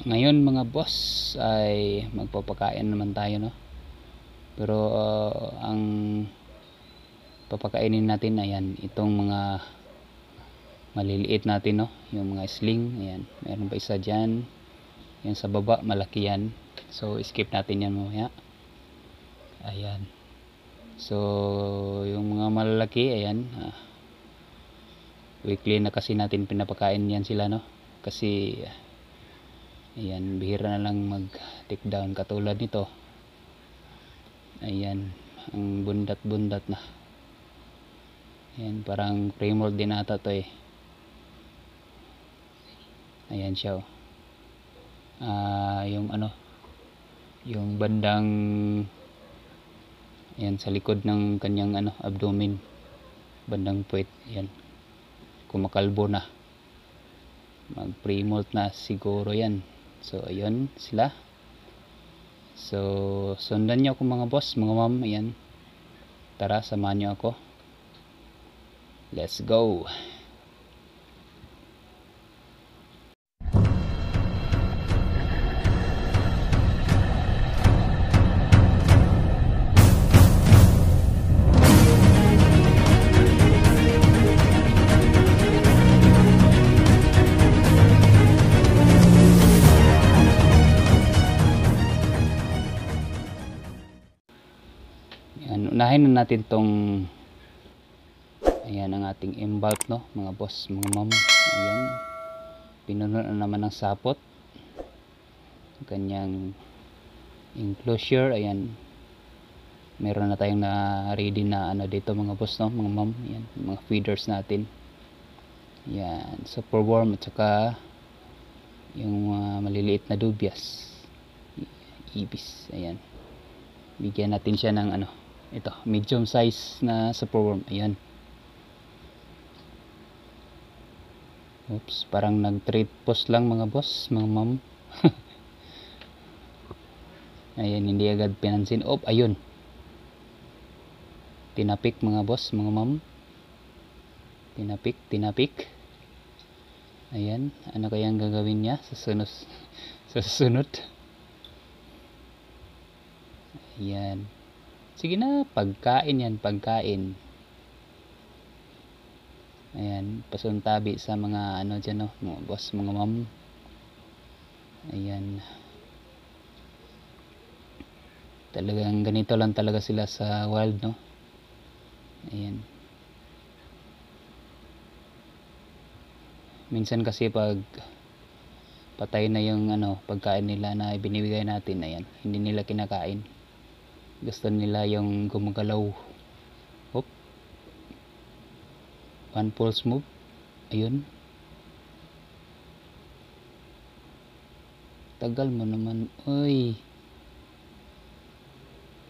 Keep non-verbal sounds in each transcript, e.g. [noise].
ngayon mga boss ay magpapakain naman tayo no? Pero uh, ang papakainin natin ayan itong mga maliliit natin no? Yung mga sling ayan. Meron pa isa dyan. Yan sa baba malaki yan. So skip natin yan mamaya. Ayan. So yung mga malalaki ayan ah, weekly na kasi natin pinapakain yan sila no? Kasi ayan bihira na lang mag take down katulad nito ayan ang bundat bundat na. Ayan parang pre-mold din ata to eh. Ayan siya oh. Ah, yung ano yung bandang ayan sa likod ng kanyang ano abdomen. Bandang puwet ayan. Kumakalbo na. Mag pre-molt na siguro yan so ayun sila. So sundan nyo ako mga boss mga ma'am. Ayan. Tara samahan nyo ako. Let's go na natin tong ayan ang ating embalt no? Mga boss mga ma'am ayan. Pinuno na naman ng sapot. Kanyang enclosure ayan. Meron na tayong na ready na ano dito mga boss no? Mga ma'am ayan. Mga feeders natin. Ayan. Super warm at saka yung mga maliliit na dubias. Ibis ayan. Bigyan natin siya ng ano ito medium size na superworm ayan. Oops parang nag trade post lang mga boss mga ma'am. [laughs] Ayan hindi agad pinansin. Op ayun. Tinapik mga boss mga ma'am. Tinapik tinapik. Ayan ano kayang gagawin niya sa sunod [laughs] sa susunod ayan Sige na, pagkain yan, pagkain. Ayan, pasuntabi sa mga ano dyan, no, mga boss, mga ma'am. Ayan. Talagang ganito lang talaga sila sa wild, no. Ayan. Minsan kasi pag patay na yung ano, pagkain nila na binibigay natin, ayan, hindi nila kinakain gusto nila yung gumagalaw. Hop. One pulse move. Ayun. Tagal mo naman. Uy.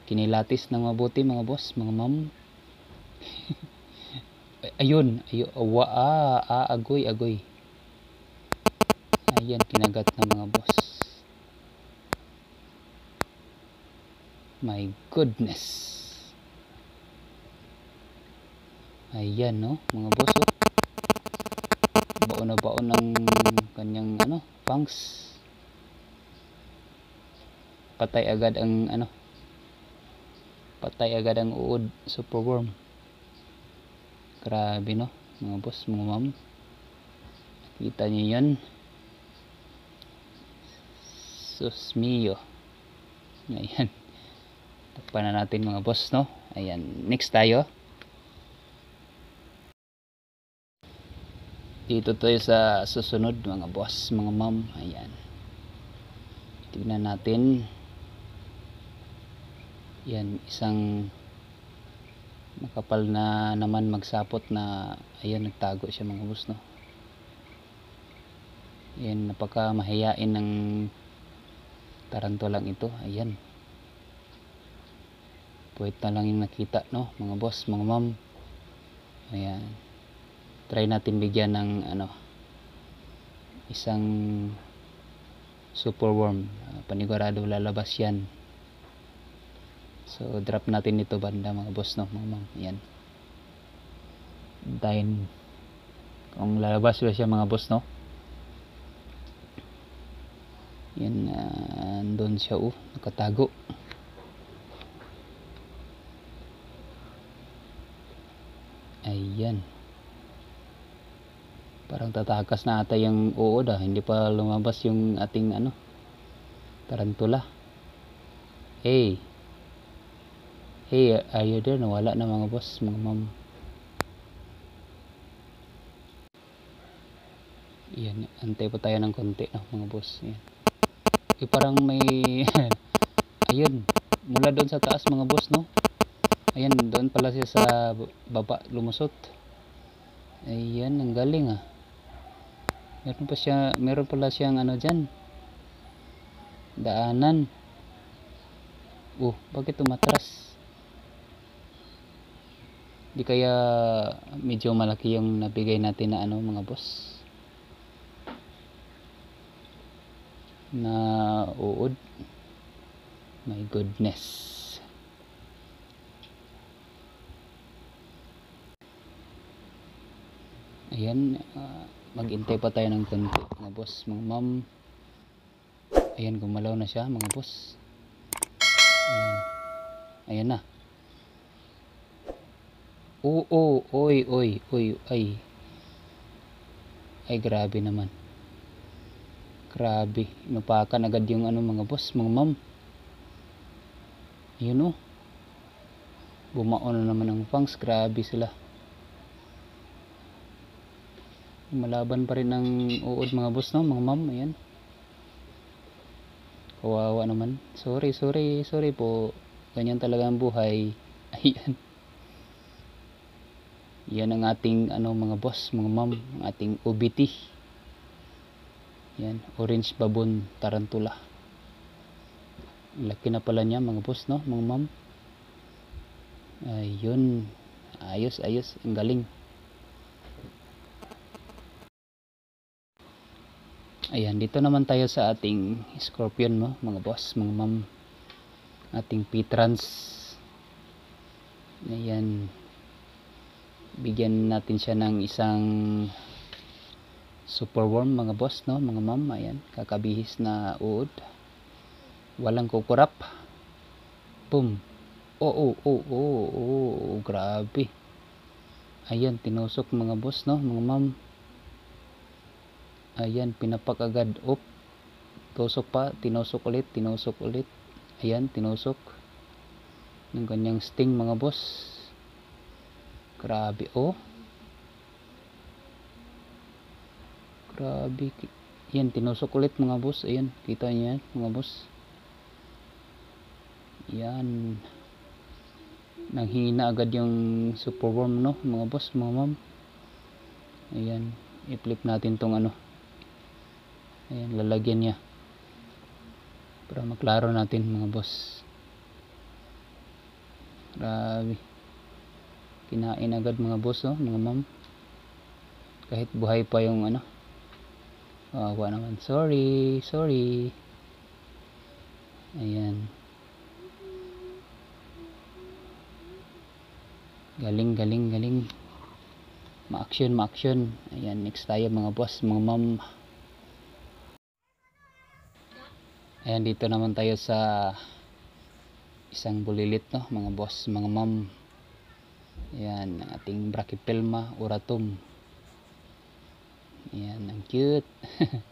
Kinilatis ng mabuti mga boss mga ma'am. [laughs] Ayun. Ayun awa ah, ah agoy agoy. Ayan kinagat ng mga boss My goodness. Ayan no, mga boss oh. Baon na baon ng kanyang ano, fangs. Patay agad ang ano. Patay agad ang uod superworm. Grabe no, mga boss, mga ma'am. Kita niyo 'yan. Sus mio. Ayan takpan na natin mga boss no? Ayan next tayo. Dito tayo sa susunod mga boss mga ma'am. Ayan. Tignan natin. Yan isang makapal na naman magsapot na ayan nagtago siya mga boss no? Yan napaka mahiyain ng tarantulang ito. Ayan puwit na lang yung nakita no? Mga boss mga ma'am. Ayan. Try natin bigyan ng ano isang super worm uh, panigurado lalabas yan. So drop natin ito banda mga boss no? Mga ma'am. Ayan. Dahil kung lalabas ba siya mga boss no? Yan, uh, doon siya oh, nakatago. Ayan. Parang tatakas na ata yung uod ah. Hindi pa lumabas yung ating ano, tarantula. Hey. Hey, are you there? Nawala na mga boss, mga ma'am. Yan, antay pa tayo ng konti no, mga boss. Yan. Eh, parang may [laughs] ayun, mula doon sa taas mga boss no. Ayan, doon pala siya sa baba lumusot. Ayan, ang galing ah. Meron pa siya, meron pala siyang ano diyan. Daanan. Oh, bakit tumatras? Di kaya medyo malaki yung nabigay natin na ano mga boss. Na uod. My goodness. Ayan, uh, maghintay pa tayo ng konti mga boss, mga ma'am. Ayan, gumalaw na siya mga boss. Ayan. Ayan na. Oo, oh, oy, oy, oy, ay. Ay, grabe naman. Grabe. Inupakan agad yung ano mga boss, mga ma'am. Yun oh. Bumaon na naman ang fangs. Grabe sila. Malaban pa rin ang uod mga boss no, mga ma'am. Ayan. Kawawa naman. Sorry, sorry, sorry po. Ganyan talaga ang buhay. [laughs] Ayan. Yan ang ating ano mga boss, mga ma'am, ang ating OBT. Yan, orange babon tarantula. Laki na pala niya mga boss no, mga ma'am. Ayun. Ayos, ayos, ang galing. Ayan, dito naman tayo sa ating scorpion no, mga boss, mga ma'am. Ating P-trans. Ayan, bigyan natin siya ng isang super warm mga boss no? Mga ma'am ayan. Kakabihis na uod. Walang kukurap. Boom. Oh oh oh oh oh, grabe. Ayan tinusok mga boss no? Mga ma'am ayan pinapak agad op tusok pa tinusok ulit tinusok ulit ayan tinusok ng kanyang sting mga boss Grabe oh. Grabe. Yan tinusok ulit mga boss. Ayan, kita niyo yan mga boss. Yan. Nanghina agad yung super warm no, mga boss, mga ma'am. Ayan, i-flip natin tong ano. Ayan, lalagyan niya. Para maklaro natin mga boss. Grabe. Kinain agad mga boss oh, mga ma'am. Kahit buhay pa yung ano. Wawa naman. Sorry sorry. Ayan. Galing galing galing. Ma-action ma-action ayan next tayo mga boss mga ma'am ayan dito naman tayo sa isang bulilit no mga boss mga ma'am Ayan, ang ating Brachypelma uratum. Ayan, ang cute. [laughs]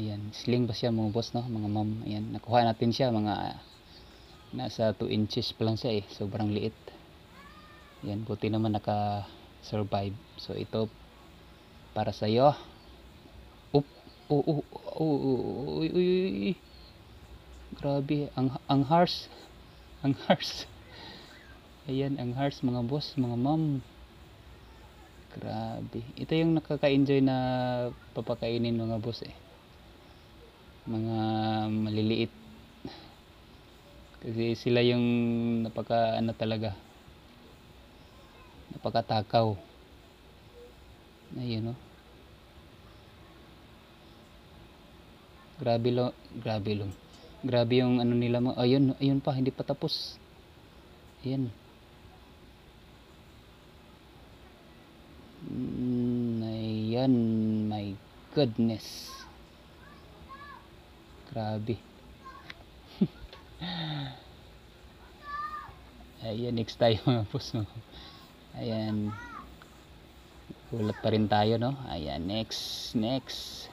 Ayan, sling pa siya mga boss, no? Mga ma'am. Ayan, nakuha natin siya mga nasa 2 inches pa lang siya eh. Sobrang liit. Ayan, buti naman naka-survive. So, ito para sa iyo. Up. Oh, oh, oh, oh, uy, uy, uy. Grabe, ang ang harsh. Ang harsh. Ayan ang hearts mga boss, mga mom. Grabe. Ito yung nakaka-enjoy na papakainin mga boss eh. Mga maliliit. Kasi sila yung napaka ano talaga. Napakatakaw. Ayun no. Grabe lo, grabe long. Grabe yung ano nila mo. Ayun, ayun pa, hindi pa tapos. Ayan. Mm, ayan, my goodness. Grabe. [laughs] Ayan, next tayo mga boss. Ayan. Ulat pa rin tayo, no? Ayan, next, next.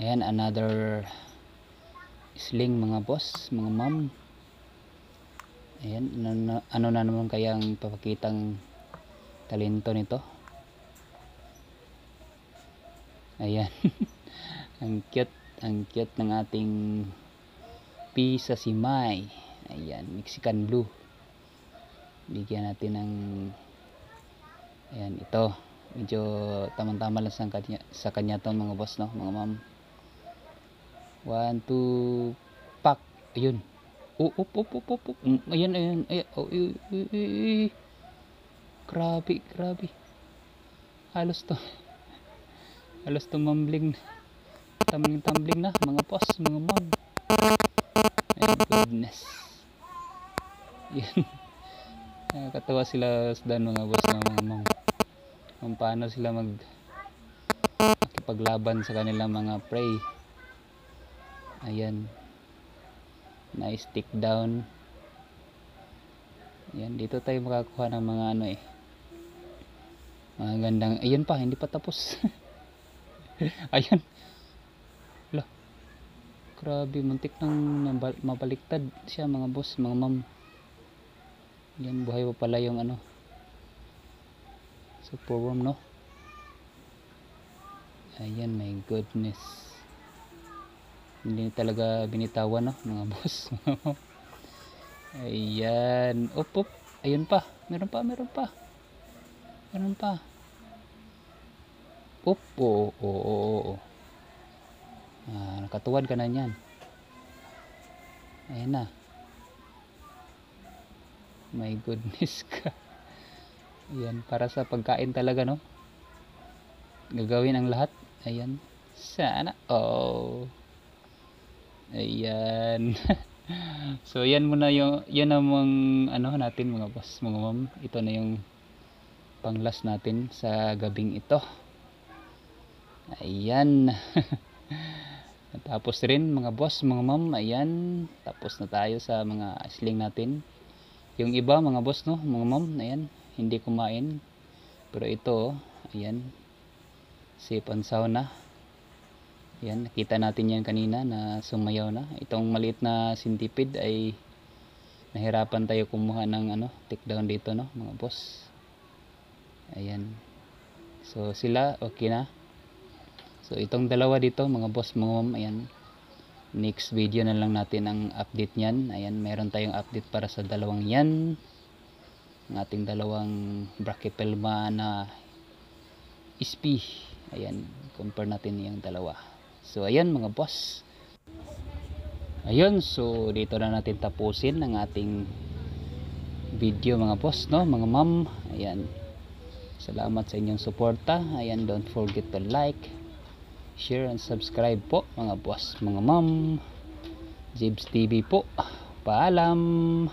Ayan, another sling mga boss, mga ma'am. Ayan, ano na, ano na naman kayang papakitang talento nito? Ayan. [laughs] ang cute, ang cute ng ating pisa si Mai. Ayan, Mexican blue. Bigyan natin ng Ayan, ito. Medyo tamang-tama lang sa kanya, sa kanya to mga boss, no? Mga ma'am. One, two, pak. Ayun. Oh, up, up, up, up, up. Mm, Ayan, ayan. ayan. Oh, uy, uy, uy. Grabe, grabe. Halos to. [laughs] Halos tumambling. Tumbling, tumbling na. Mga boss, mga ma'am. My goodness. Yan. [laughs] Nakakatawa sila sa dan mga boss ng mga ma'am. Kung paano sila mag makipaglaban sa kanilang mga prey. Ayan. Nice stick down. Ayan, dito tayo makakuha ng mga ano eh. Mga gandang, ayun pa, hindi pa tapos. [laughs] Ayun. Hala. Grabe, muntik nang mabaliktad siya mga boss, mga ma'am. Yan, buhay pa pala yung ano. Super warm, no? Ayan, my goodness. Hindi talaga binitawan, no? Mga [laughs] boss. Ayan. Op, op. Ayun pa. Meron pa, meron pa. Meron pa. Op, oo, oo, oo, oo. Ah, nakatuwad ka na niyan. Ayan na. My goodness [laughs] ka. Ayan, para sa pagkain talaga, no? Gagawin ang lahat. Ayan. Sana. Oh. Ayan. [laughs] so, yan muna yung, yan namang, ano natin mga boss, mga ma'am. Ito na yung pang last natin sa gabing ito. Ayan. [laughs] Tapos rin mga boss, mga ma'am, ayan. Tapos na tayo sa mga sling natin. Yung iba mga boss no, mga ma'am, ayan, hindi kumain. Pero ito, oh, ayan. Safe and na. Ayan, nakita natin yan kanina na sumayaw na. Itong maliit na centipede ay nahirapan tayo kumuha ng ano, take down dito no, mga boss. Ayan. So sila okay na. So itong dalawa dito mga boss mga ma'am, ayan. Next video na lang natin ang update niyan. Ayan, meron tayong update para sa dalawang yan. Ang ating dalawang brachypelma na SP. Ayan, compare natin yung dalawa. So ayan mga boss. Ayun, so dito na natin tapusin ang ating video mga boss, no? Mga ma'am, ayan. Salamat sa inyong suporta. Ayan, don't forget to like, share, and subscribe po mga boss, mga ma'am. Jibs TV po. Paalam.